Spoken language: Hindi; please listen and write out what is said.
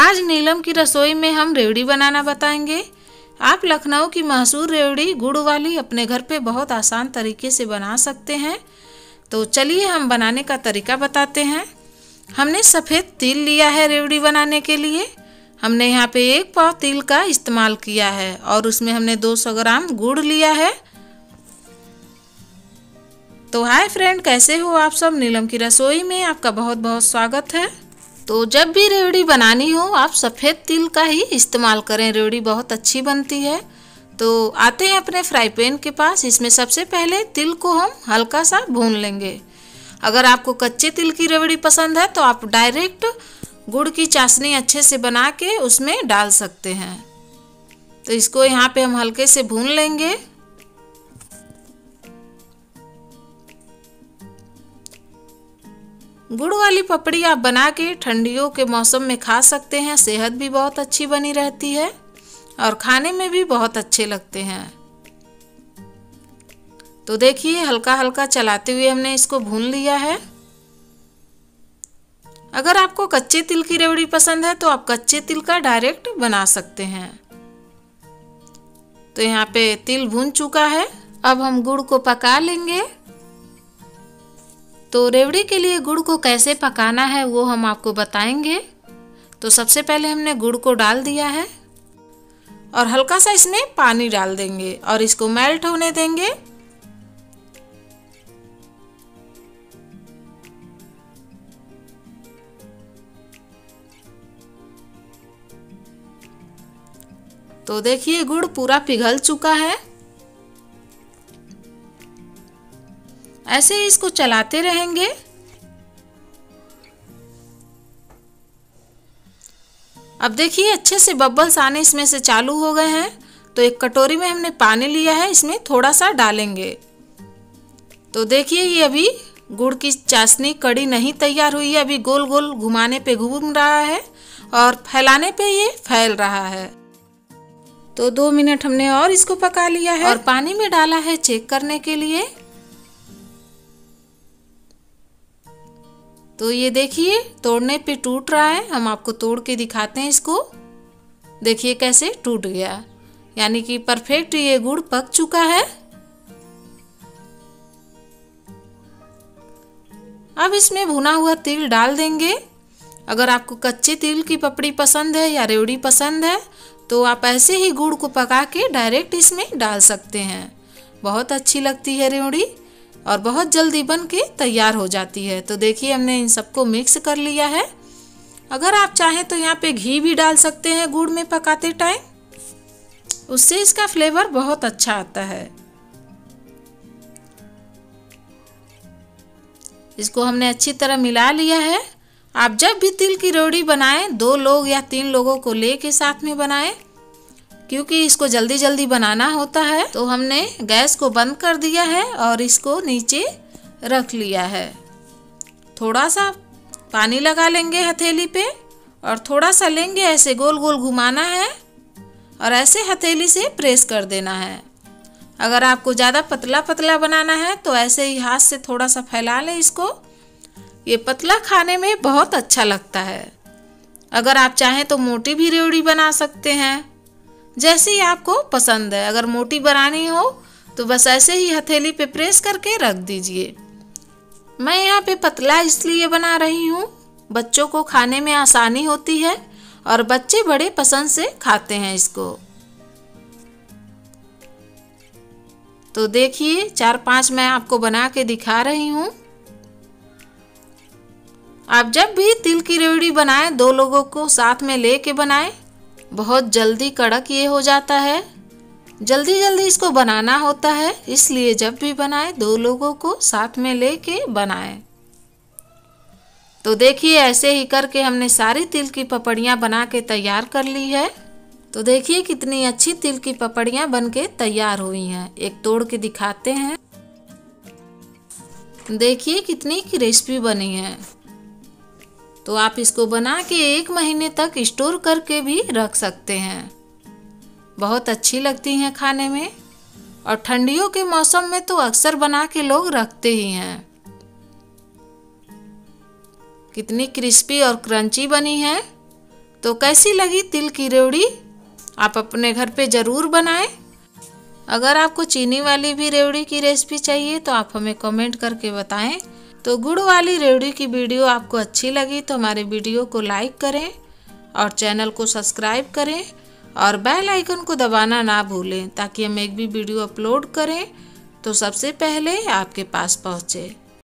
आज नीलम की रसोई में हम रेवड़ी बनाना बताएँगे। आप लखनऊ की मशहूर रेवड़ी गुड़ वाली अपने घर पे बहुत आसान तरीके से बना सकते हैं। तो चलिए हम बनाने का तरीका बताते हैं। हमने सफ़ेद तिल लिया है रेवड़ी बनाने के लिए। हमने यहाँ पे एक पाव तिल का इस्तेमाल किया है और उसमें हमने 200 ग्राम गुड़ लिया है। तो हाय फ्रेंड, कैसे हो आप सब? नीलम की रसोई में आपका बहुत बहुत स्वागत है। तो जब भी रेवड़ी बनानी हो, आप सफ़ेद तिल का ही इस्तेमाल करें। रेवड़ी बहुत अच्छी बनती है। तो आते हैं अपने फ्राई पैन के पास। इसमें सबसे पहले तिल को हम हल्का सा भून लेंगे। अगर आपको कच्चे तिल की रेवड़ी पसंद है तो आप डायरेक्ट गुड़ की चाशनी अच्छे से बना के उसमें डाल सकते हैं। तो इसको यहाँ पे हम हल्के से भून लेंगे। गुड़ वाली पपड़ी आप बना के ठंडियों के मौसम में खा सकते हैं। सेहत भी बहुत अच्छी बनी रहती है और खाने में भी बहुत अच्छे लगते हैं। तो देखिए हल्का हल्का चलाते हुए हमने इसको भून लिया है। अगर आपको कच्चे तिल की रेवड़ी पसंद है तो आप कच्चे तिल का डायरेक्ट बना सकते हैं। तो यहाँ पे तिल भून चुका है। अब हम गुड़ को पका लेंगे। तो रेवड़ी के लिए गुड़ को कैसे पकाना है वो हम आपको बताएँगे। तो सबसे पहले हमने गुड़ को डाल दिया है और हल्का सा इसमें पानी डाल देंगे और इसको मेल्ट होने देंगे। तो देखिए गुड़ पूरा पिघल चुका है। ऐसे ही इसको चलाते रहेंगे। अब देखिए, अच्छे से बबल्स आने इसमें से चालू हो गए हैं। तो एक कटोरी में हमने पानी लिया है, इसमें थोड़ा सा डालेंगे। तो देखिए, ये अभी गुड़ की चाशनी कड़ी नहीं तैयार हुई है, अभी गोल गोल घुमाने पे घूम रहा है और फैलाने पे ये फैल रहा है। तो दो मिनट हमने और इसको पका लिया है। और पानी में डाला है चेक करने के लिए। तो ये देखिए, तोड़ने पे टूट रहा है। हम आपको तोड़ के दिखाते हैं इसको। देखिए कैसे टूट गया। यानी कि परफेक्ट ये गुड़ पक चुका है। अब इसमें भुना हुआ तिल डाल देंगे। अगर आपको कच्चे तिल की पपड़ी पसंद है या रेवड़ी पसंद है तो आप ऐसे ही गुड़ को पका के डायरेक्ट इसमें डाल सकते हैं। बहुत अच्छी लगती है रेवड़ी। और बहुत जल्दी बन के तैयार हो जाती है। तो देखिए, हमने इन सबको मिक्स कर लिया है। अगर आप चाहें तो यहाँ पे घी भी डाल सकते हैं गुड़ में पकाते टाइम। उससे इसका फ्लेवर बहुत अच्छा आता है। इसको हमने अच्छी तरह मिला लिया है। आप जब भी तिल की रोड़ी बनाएँ, दो लोग या तीन लोगों को ले के साथ में बनाएँ। क्योंकि इसको जल्दी जल्दी बनाना होता है तो हमने गैस को बंद कर दिया है और इसको नीचे रख लिया है। थोड़ा सा पानी लगा लेंगे हथेली पे और थोड़ा सा लेंगे ऐसे गोल गोल घुमाना है और ऐसे हथेली से प्रेस कर देना है। अगर आपको ज़्यादा पतला पतला बनाना है तो ऐसे ही हाथ से थोड़ा सा फैला लें इसको। ये पतला खाने में बहुत अच्छा लगता है। अगर आप चाहें तो मोटी भी रेवड़ी बना सकते हैं। जैसी आपको पसंद है। अगर मोटी बनानी हो तो बस ऐसे ही हथेली पे प्रेस करके रख दीजिए। मैं यहाँ पे पतला इसलिए बना रही हूँ, बच्चों को खाने में आसानी होती है और बच्चे बड़े पसंद से खाते हैं इसको। तो देखिए चार पाँच मैं आपको बना के दिखा रही हूँ। आप जब भी तिल की रेवड़ी बनाएँ, दो लोगों को साथ में ले के बनाएँ बहुत जल्दी कड़क ये हो जाता है। जल्दी जल्दी इसको बनाना होता है, इसलिए जब भी बनाए, दो लोगों को साथ में ले लेके बनाएँ। तो देखिए, ऐसे ही करके हमने सारी तिल की पपड़ियाँ बना के तैयार कर ली है। तो देखिए, कितनी अच्छी तिल की पपड़ियाँ बन के तैयार हुई हैं। एक तोड़ के दिखाते हैं। देखिए, कितनी क्रिस्पी बनी है। तो आप इसको बना के एक महीने तक स्टोर करके भी रख सकते हैं। बहुत अच्छी लगती हैं खाने में। और ठंडियों के मौसम में तो अक्सर बना के लोग रखते ही हैं। कितनी क्रिस्पी और क्रंची बनी है। तो कैसी लगी तिल की रेवड़ी? आप अपने घर पे ज़रूर बनाएँ। अगर आपको चीनी वाली भी रेवड़ी की रेसिपी चाहिए तो आप हमें कमेंट करके बताएँ। तो गुड़ वाली रेवड़ी की वीडियो आपको अच्छी लगी तो हमारे वीडियो को लाइक करें और चैनल को सब्सक्राइब करें और बेल आइकन को दबाना ना भूलें ताकि हम एक भी वीडियो अपलोड करें तो सबसे पहले आपके पास पहुँचे।